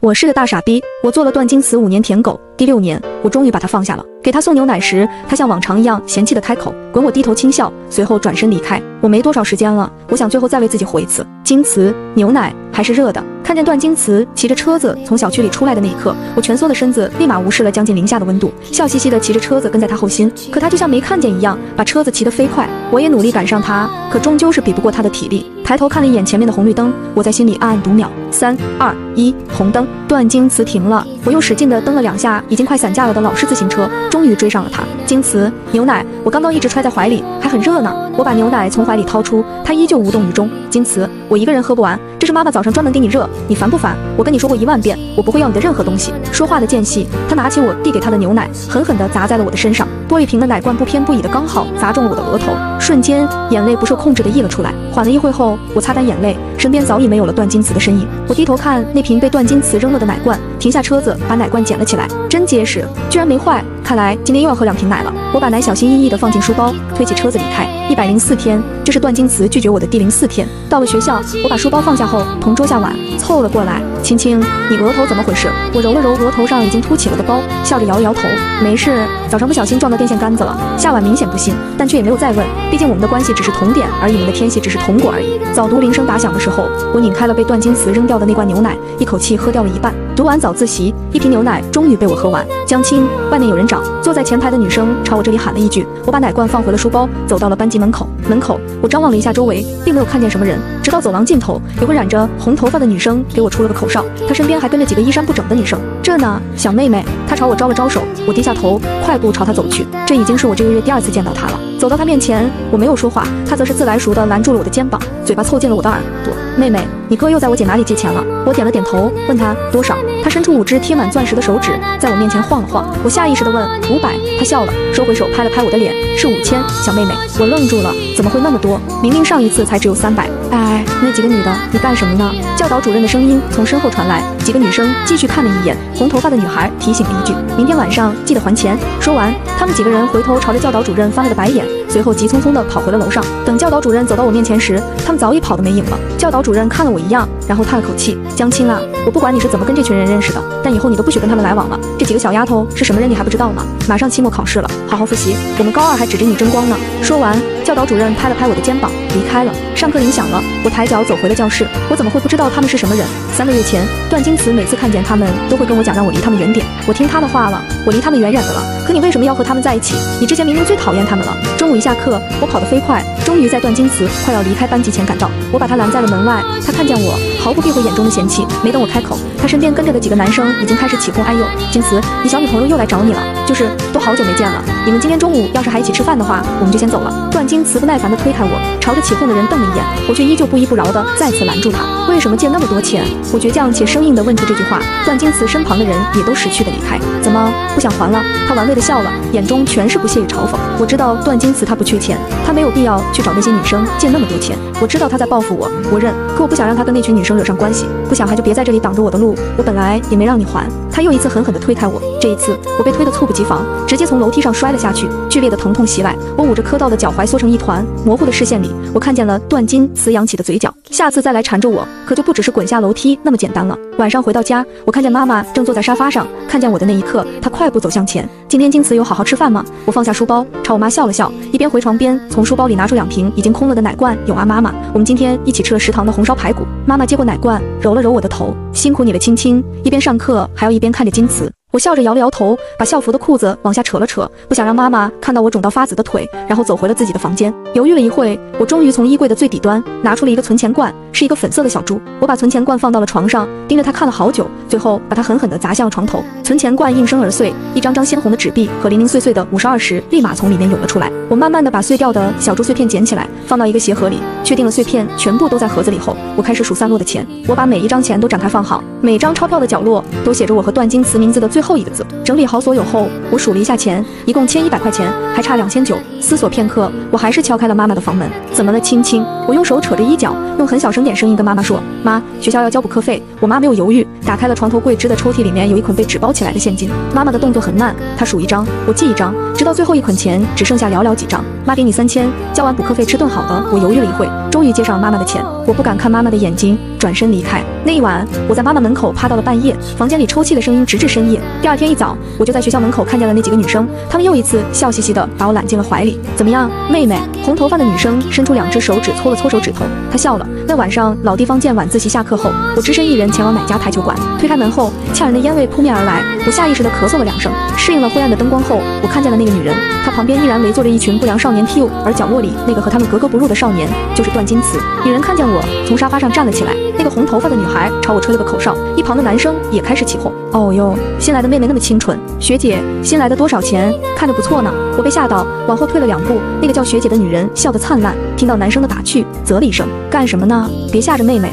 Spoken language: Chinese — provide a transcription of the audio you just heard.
我是个大傻逼，我做了段京慈五年舔狗，第六年我终于把他放下了。给他送牛奶时，他像往常一样嫌弃的开口，滚我低头轻笑，随后转身离开。我没多少时间了，我想最后再为自己活一次。京瓷牛奶还是热的。看见段金瓷骑着车子从小区里出来的那一刻，我蜷缩的身子立马无视了将近零下的温度，笑嘻嘻的骑着车子跟在他后心。可他就像没看见一样，把车子骑得飞快。我也努力赶上他，可终究是比不过他的体力。抬头看了一眼前面的红绿灯，我在心里暗暗读秒：三二一，红灯。段金瓷停了，我又使劲地蹬了两下已经快散架了的老式自行车，终于追上了他。京瓷牛奶，我刚刚一直揣在怀里，还很热呢。我把牛奶从怀里掏出，他依旧无动于衷。京瓷，我一个人喝不完，这是妈妈早上专门给你热。你烦不烦？我跟你说过一万遍，我不会要你的任何东西。说话的间隙，他拿起我递给他的牛奶，狠狠地砸在了我的身上。玻璃瓶的奶罐不偏不倚的刚好砸中了我的额头，瞬间眼泪不受控制的溢了出来。缓了一会后，我擦干眼泪，身边早已没有了段金瓷的身影。我低头看那瓶被段金瓷扔了的奶罐，停下车子，把奶罐捡了起来，真结实，居然没坏。看来今天又要喝两瓶奶了。我把奶小心翼翼地放进书包，推起车子离开。一百零四天，这是段金瓷拒绝我的第零四天。到了学校，我把书包放下后，同桌下晚凑了过来。青青，你额头怎么回事？我揉了揉额头上已经凸起了的包，笑着摇了摇头，没事，早上不小心撞到电线杆子了。夏晚明显不信，但却也没有再问，毕竟我们的关系只是同点，而你们的天系只是同果而已。早读铃声打响的时候，我拧开了被段金瓷扔掉的那罐牛奶，一口气喝掉了一半。读完早自习，一瓶牛奶终于被我喝完。江青，外面有人找。坐在前排的女生朝我这里喊了一句，我把奶罐放回了书包，走到了班级门口。门口，我张望了一下周围，并没有看见什么人。直到走廊尽头，有个染着红头发的女生给我出了个口哨，她身边还跟着几个衣衫不整的女生。这呢，小妹妹。她朝我招了招手，我低下头，快步朝她走去。这已经是我这个月第二次见到她了。走到她面前，我没有说话，她则是自来熟的拦住了我的肩膀，嘴巴凑近了我的耳朵。妹妹，你哥又在我姐哪里借钱了？我点了点头，问他多少。他伸出五只贴满钻石的手指，在我面前晃了晃。我下意识的问五百。他笑了，收回手，拍了拍我的脸，是五千。小妹妹，我愣住了，怎么会那么多？明明上一次才只有三百。哎，那几个女的，你干什么呢？教导主任的声音从身后传来。几个女生继续看了一眼，红头发的女孩提醒了一句：“明天晚上记得还钱。”说完，他们几个人回头朝着教导主任翻了个白眼，随后急匆匆地跑回了楼上。等教导主任走到我面前时，他们早已跑得没影了。教导主任看了我一样，然后叹了口气：“江青啊，我不管你是怎么跟这群人认识的，但以后你都不许跟他们来往了。这几个小丫头是什么人，你还不知道吗？马上期末考试了，好好复习，我们高二还指着你争光呢。”说完，教导主任拍了拍我的肩膀，离开了。上课铃响了，我抬脚走回了教室。我怎么会不知道他们是什么人？三个月前，段金慈每次看见他们，都会跟我讲让我离他们远点。我听他的话了，我离他们远远的了。可你为什么要和他们在一起？你之前明明最讨厌他们了。中午一下课，我跑得飞快，终于在段金慈快要离开班级前赶到。我把他拦在了门外。他看见我，毫不避讳眼中的嫌弃。没等我开口，他身边跟着的几个男生已经开始起哄。哎呦，金慈，你小女朋友又来找你了。就是都好久没见了。你们今天中午要是还一起吃饭的话，我们就先走了。段金慈不耐烦地推开我，朝着起哄的人瞪了一眼，我却依旧不依不饶地再次拦住他。为什么借那么多钱？我倔强且生硬地问出这句话。段金慈身旁的人也都识趣地离开。怎么不想还了？他玩味地笑了，眼中全是不屑与嘲讽。我知道段金慈他不缺钱，他没有必要去找那些女生借那么多钱。我知道他在报复我，我认。可我不想让他跟那群女生惹上关系，不想还就别在这里挡着我的路。我本来也没让你还。他又一次狠狠地推开我，这一次我被推得猝不及防，直接从楼梯上摔了下去，剧烈的疼痛袭来，我捂着磕到的脚踝缩成一团。模糊的视线里，我看见了段金慈扬起的嘴角。下次再来缠着我，可就不只是滚下楼梯那么简单了。晚上回到家，我看见妈妈正坐在沙发上，看见我的那一刻，她快步走向前。今天金慈有好好吃饭吗？我放下书包，朝我妈笑了笑，一边回床边，从书包里拿出两瓶已经空了的奶罐。有啊，妈妈，我们今天一起吃了食堂的红烧排骨。妈妈接过奶罐，揉了揉我的头，辛苦你了，青青。一边上课，还要一边看着金子。我笑着摇了摇头，把校服的裤子往下扯了扯，不想让妈妈看到我肿到发紫的腿，然后走回了自己的房间。犹豫了一会，我终于从衣柜的最底端拿出了一个存钱罐，是一个粉色的小猪。我把存钱罐放到了床上，盯着它看了好久，最后把它狠狠地砸向了床头。存钱罐应声而碎，一张张鲜红的纸币和零零碎碎的五十二十立马从里面涌了出来。我慢慢地把碎掉的小猪碎片捡起来，放到一个鞋盒里，确定了碎片全部都在盒子里后，我开始数散落的钱。我把每一张钱都展开放好，每张钞票的角落都写着我和段金慈名字的最最后一个字。整。理好所有后，我数了一下钱，一共欠一百块钱，还差两千九。思索片刻，我还是敲开了妈妈的房门。怎么了，青青？我用手扯着衣角，用很小声点声音跟妈妈说：“妈，学校要交补课费。”我妈没有犹豫，打开了床头柜支的抽屉，里面有一捆被纸包起来的现金。妈妈的动作很慢，她数一张，我记一张，直到最后一捆钱只剩下寥寥几张。妈给你三千，交完补课费吃顿好的。我犹豫了一会，终于接上妈妈的钱。我不敢看妈妈的眼睛，转身离开。那一晚，我在妈妈门口趴到了半夜，房间里抽泣的声音直至深夜。第二天一早，我就在学校门口看见了那几个女生，她们又一次笑嘻嘻的把我揽进了怀里。怎么样，妹妹？红头发的女生伸出两只手指搓了搓手指头，她笑了。那晚上老地方见晚自习下课后，我只身一人前往哪家台球馆。推开门后，呛人的烟味扑面而来，我下意识的咳嗽了两声。适应了灰暗的灯光后，我看见了那个女人，她旁边依然围坐着一群不良少年 T.U，而角落里那个和他们格格不入的少年就是段金慈。女人看见我从沙发上站了起来，那个红头发的女孩朝我吹了个口哨，一旁的男生也开始起哄。哦哟，新来的妹妹那么清纯，学姐新来的多少钱？看着不错呢。我被吓到，往后退了两步。那个叫学姐的女人笑得灿烂，听到男生的打趣，啧了一声：“干什么呢？别吓着妹妹。”